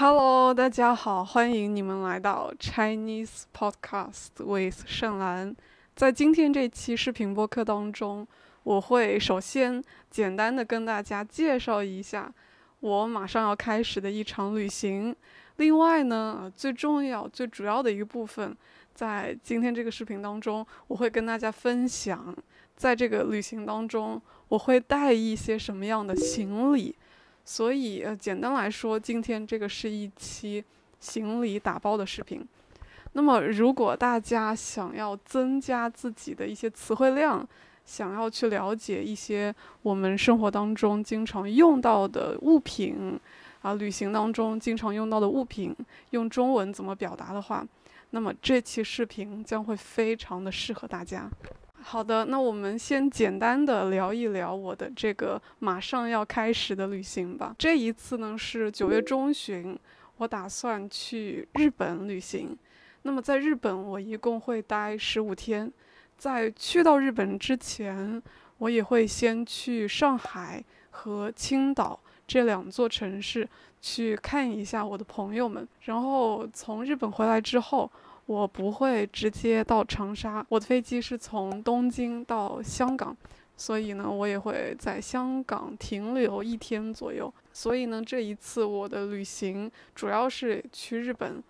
Hello，大家好，欢迎你们来到 Chinese Podcast with 盛兰。在今天这期视频播客当中，我会首先简单的跟大家介绍一下我马上要开始的一场旅行。另外呢，最重要、最主要的一个部分，在今天这个视频当中，我会跟大家分享，在这个旅行当中，我会带一些什么样的行李。所以，呃，简单来说，今天这个是一期行李打包的视频。那么，如果大家想要增加自己的一些词汇量，想要去了解一些我们生活当中经常用到的物品，啊，旅行当中经常用到的物品，用中文怎么表达的话，那么这期视频将会非常的适合大家。好的，那我们先简单的聊一聊我的这个马上要开始的旅行吧。这一次呢是九月中旬，我打算去日本旅行。那么在日本，我一共会待十五天。在去到日本之前，我也会先去上海和青岛这两座城市去看一下我的朋友们。然后从日本回来之后。我不会直接到长沙，我的飞机是从东京到香港，所以呢，我也会在香港停留一天左右。所以呢，这一次我的旅行主要是去日本，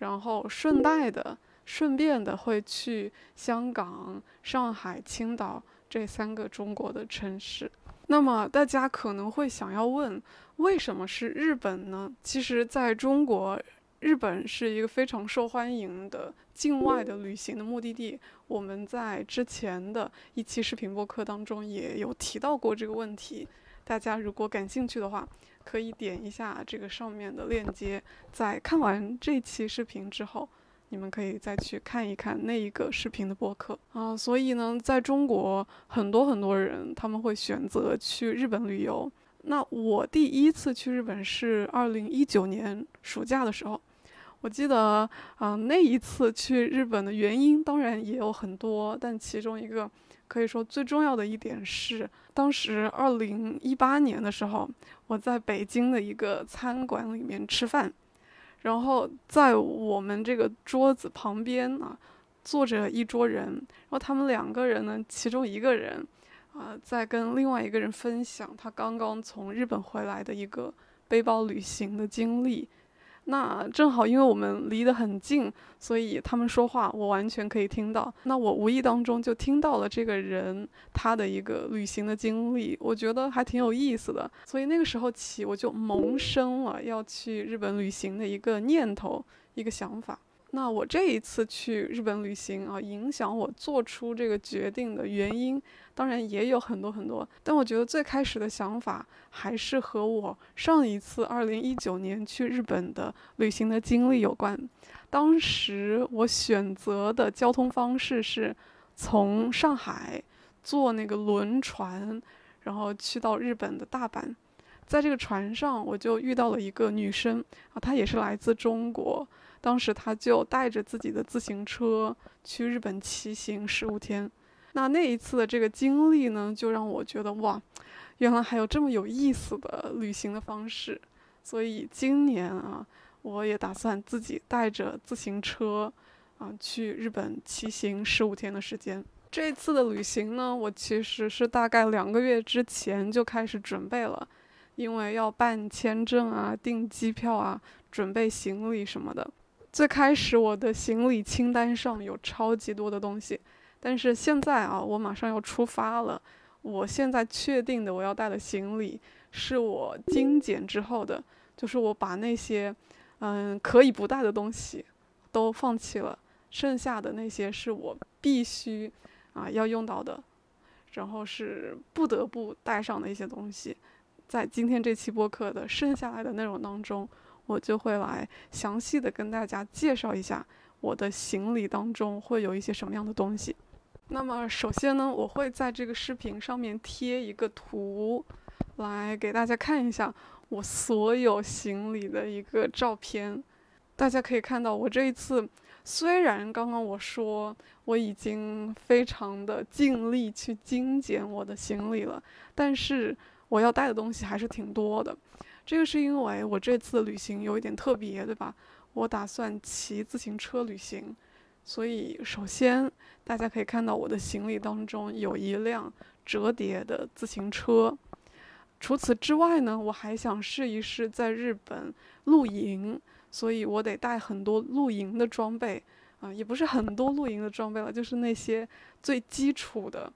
然后顺带的、顺便的会去香港、上海、青岛这三个中国的城市。那么大家可能会想要问，为什么是日本呢？其实，在中国。日本是一个非常受欢迎的境外的旅行的目的地。我们在之前的一期视频播客当中也有提到过这个问题。大家如果感兴趣的话，可以点一下这个上面的链接。在看完这期视频之后，你们可以再去看一看那一个视频的播客啊。所以呢，在中国很多很多人他们会选择去日本旅游。那我第一次去日本是二零一九年暑假的时候。我记得，啊，那一次去日本的原因当然也有很多，但其中一个可以说最重要的一点是，当时二零一八年的时候，我在北京的一个餐馆里面吃饭，然后在我们这个桌子旁边啊，坐着一桌人，然后他们两个人呢，其中一个人，啊，在跟另外一个人分享他刚刚从日本回来的一个背包旅行的经历。那正好，因为我们离得很近，所以他们说话我完全可以听到。那我无意当中就听到了这个人他的一个旅行的经历，我觉得还挺有意思的。所以那个时候起，我就萌生了要去日本旅行的一个念头，一个想法。那我这一次去日本旅行啊，影响我做出这个决定的原因，当然也有很多很多。但我觉得最开始的想法还是和我上一次二零一九年去日本的旅行的经历有关。当时我选择的交通方式是从上海坐那个轮船，然后去到日本的大阪。在这个船上，我就遇到了一个女生啊，她也是来自中国。当时他就带着自己的自行车去日本骑行十五天，那那一次的这个经历呢，就让我觉得哇，原来还有这么有意思的旅行的方式。所以今年啊，我也打算自己带着自行车啊去日本骑行十五天的时间。这次的旅行呢，我其实是大概两个月之前就开始准备了，因为要办签证啊、订机票啊、准备行李什么的。最开始我的行李清单上有超级多的东西，但是现在啊，我马上要出发了。我现在确定的我要带的行李是我精简之后的，就是我把那些嗯可以不带的东西都放弃了，剩下的那些是我必须啊要用到的，然后是不得不带上的一些东西，在今天这期播客的剩下来的内容当中。我就会来详细的跟大家介绍一下我的行李当中会有一些什么样的东西。那么首先呢，我会在这个视频上面贴一个图，来给大家看一下我所有行李的一个照片。大家可以看到，我这一次虽然刚刚我说我已经非常的尽力去精简我的行李了，但是我要带的东西还是挺多的。这个是因为我这次旅行有一点特别，对吧？我打算骑自行车旅行，所以首先大家可以看到我的行李当中有一辆折叠的自行车。除此之外呢，我还想试一试在日本露营，所以我得带很多露营的装备啊，也不是很多露营的装备了，就是那些最基础的。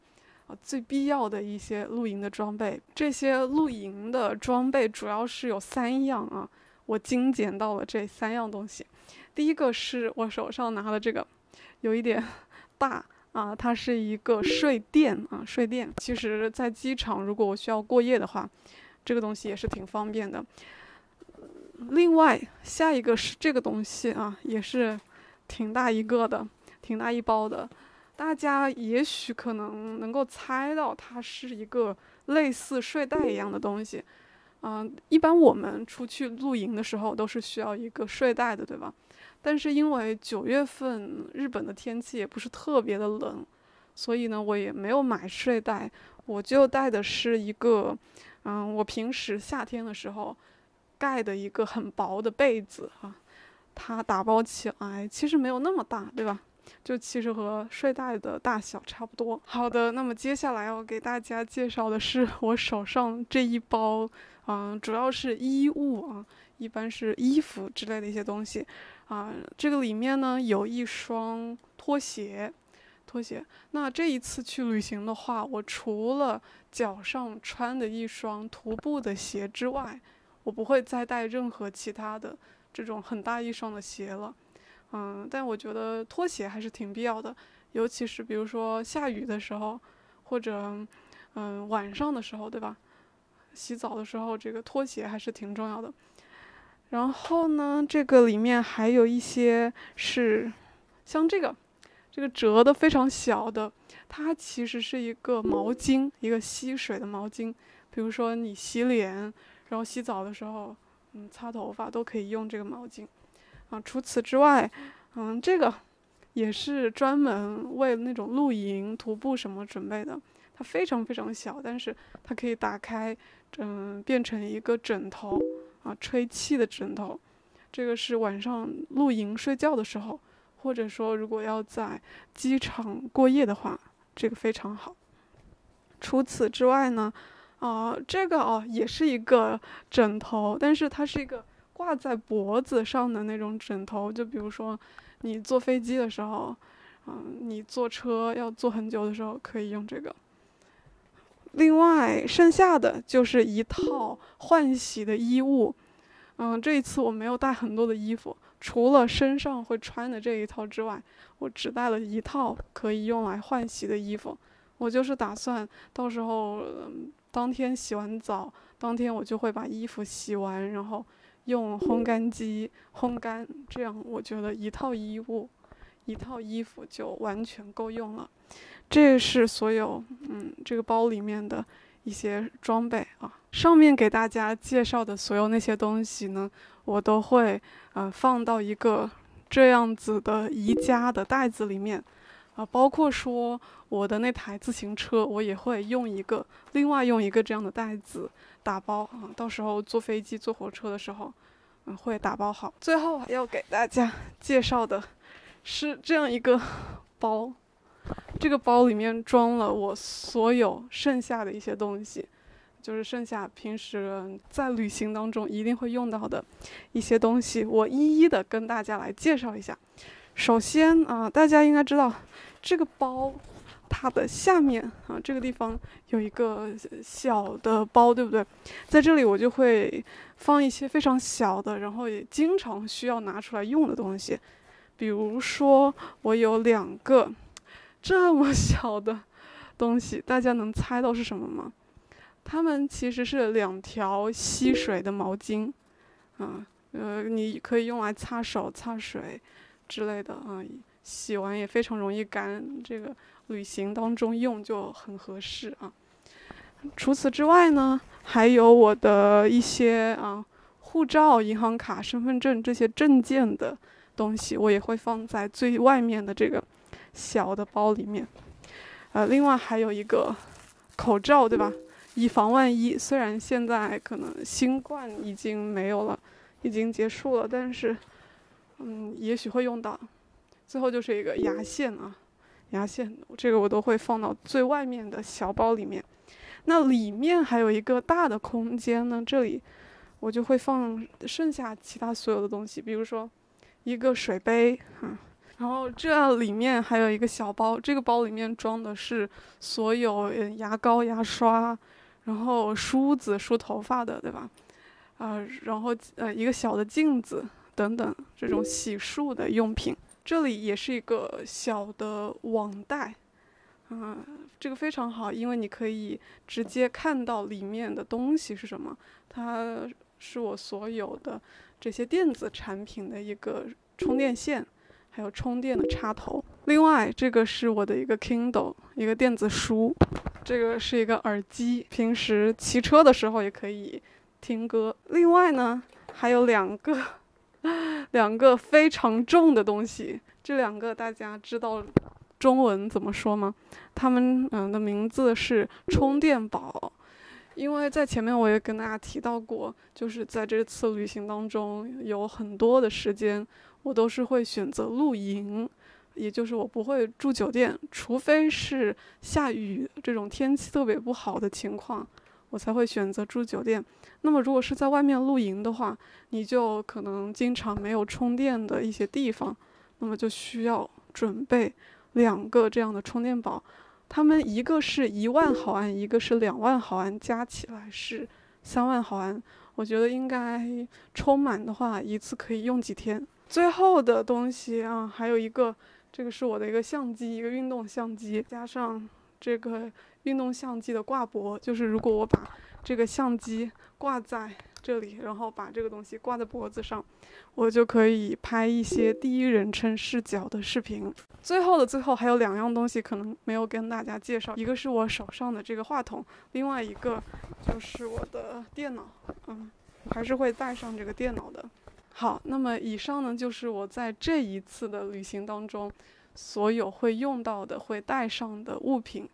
最必要的一些露营的装备，这些露营的装备主要是有三样啊，我精简到了这三样东西。第一个是我手上拿的这个，有一点大啊，它是一个睡垫啊，睡垫。其实，在机场如果我需要过夜的话，这个东西也是挺方便的。另外，下一个是这个东西啊，也是挺大一个的，挺大一包的。大家也许可能能够猜到，它是一个类似睡袋一样的东西。嗯，一般我们出去露营的时候都是需要一个睡袋的，对吧？但是因为九月份日本的天气也不是特别的冷，所以呢，我也没有买睡袋，我就带的是一个，嗯，我平时夏天的时候盖的一个很薄的被子啊，它打包起来其实没有那么大，对吧？就其实和睡袋的大小差不多。好的，那么接下来要给大家介绍的是我手上这一包，嗯，主要是衣物啊，一般是衣服之类的一些东西，啊，这个里面呢有一双拖鞋，拖鞋。那这一次去旅行的话，我除了脚上穿的一双徒步的鞋之外，我不会再带任何其他的这种很大一双的鞋了。嗯，但我觉得拖鞋还是挺必要的，尤其是比如说下雨的时候，或者嗯晚上的时候，对吧？洗澡的时候，这个拖鞋还是挺重要的。然后呢，这个里面还有一些是像这个，这个折的非常小的，它其实是一个毛巾，一个吸水的毛巾。比如说你洗脸，然后洗澡的时候，嗯，擦头发都可以用这个毛巾。啊，除此之外，嗯，这个也是专门为那种露营、徒步什么准备的。它非常非常小，但是它可以打开，嗯，变成一个枕头啊，吹气的枕头。这个是晚上露营睡觉的时候，或者说如果要在机场过夜的话，这个非常好。除此之外呢，啊，这个哦也是一个枕头，但是它是一个。挂在脖子上的那种枕头，就比如说你坐飞机的时候，嗯，你坐车要坐很久的时候可以用这个。另外，剩下的就是一套换洗的衣物。嗯，这一次我没有带很多的衣服，除了身上会穿的这一套之外，我只带了一套可以用来换洗的衣服。我就是打算到时候当天洗完澡，当天我就会把衣服洗完，然后。用烘干机烘干，这样我觉得一套衣物、一套衣服就完全够用了。这是所有嗯这个包里面的一些装备啊。上面给大家介绍的所有那些东西呢，我都会呃放到一个这样子的宜家的袋子里面啊，包括说我的那台自行车，我也会用一个另外用一个这样的袋子。打包啊，到时候坐飞机、坐火车的时候，会打包好。最后要给大家 介绍的是这样一个 包，这个包里面装了我所有剩下的一些东西，就是剩下平时在旅行当中一定会用到的一些东西，我一一的跟大家来介绍一下。首先啊，大家应该知道这个包。它的下面啊，这个地方有一个小的包，对不对？在这里我就会放一些非常小的，然后也经常需要拿出来用的东西。比如说，我有两个这么小的东西，大家能猜到是什么吗？它们其实是两条吸水的毛巾，啊，呃，你可以用来擦手、擦水之类的啊，洗完也非常容易干。这个。旅行当中用就很合适啊。除此之外呢，还有我的一些啊护照、银行卡、身份证这些证件的东西，我也会放在最外面的这个小的包里面。呃，另外还有一个口罩，对吧？以防万一。虽然现在可能新冠已经没有了，已经结束了，但是，嗯，也许会用到。最后就是一个牙线啊，牙线，这个我都会放到最外面的小包里面。那里面还有一个大的空间呢，这里我就会放剩下其他所有的东西，比如说一个水杯啊，然后这里面还有一个小包，这个包里面装的是所有牙膏、牙刷，然后梳子梳头发的，对吧？啊，然后呃一个小的镜子等等这种洗漱的用品。这里也是一个小的网袋，啊，这个非常好，因为你可以直接看到里面的东西是什么。它是我所有的这些电子产品的一个充电线，还有充电的插头。另外，这个是我的一个 Kindle，一个电子书。这个是一个耳机，平时骑车的时候也可以听歌。另外呢，还有两个。两个非常重的东西，这两个大家知道中文怎么说吗？他们嗯的名字是充电宝。因为在前面我也跟大家提到过，就是在这次旅行当中，有很多的时间我都是会选择露营，也就是我不会住酒店，除非是下雨这种天气特别不好的情况。我才会选择住酒店。那么，如果是在外面露营的话，你就可能经常没有充电的一些地方，那么就需要准备两个这样的充电宝。它们一个是一万毫安，一个是两万毫安，加起来是三万毫安。我觉得应该充满的话，一次可以用几天。最后的东西啊，还有一个，这个是我的一个相机，一个运动相机，加上这个。运动相机的挂脖，就是如果我把这个相机挂在这里，然后把这个东西挂在脖子上，我就可以拍一些第一人称视角的视频。最后的最后，还有两样东西可能没有跟大家介绍，一个是我手上的这个话筒，另外一个就是我的电脑。嗯，还是会带上这个电脑的。好，那么以上呢，就是我在这一次的旅行当中所有会用到的、会带上的物品。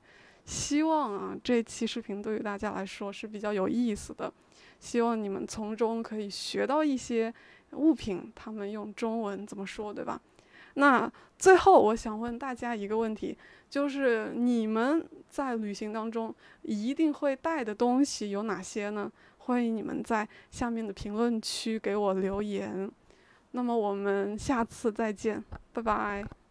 希望啊，这期视频对于大家来说是比较有意思的。希望你们从中可以学到一些物品，他们用中文怎么说，对吧？那最后我想问大家一个问题，就是你们在旅行当中一定会带的东西有哪些呢？欢迎你们在下面的评论区给我留言。那么我们下次再见，拜拜。